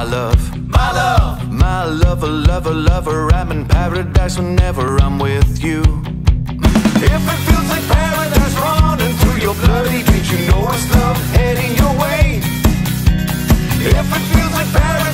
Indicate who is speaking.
Speaker 1: my love, my love, my lover, lover, lover. I'm in paradise whenever I'm with you. If it feels like paradise running through your bloody veins, you know it's love heading your way. If it feels like paradise.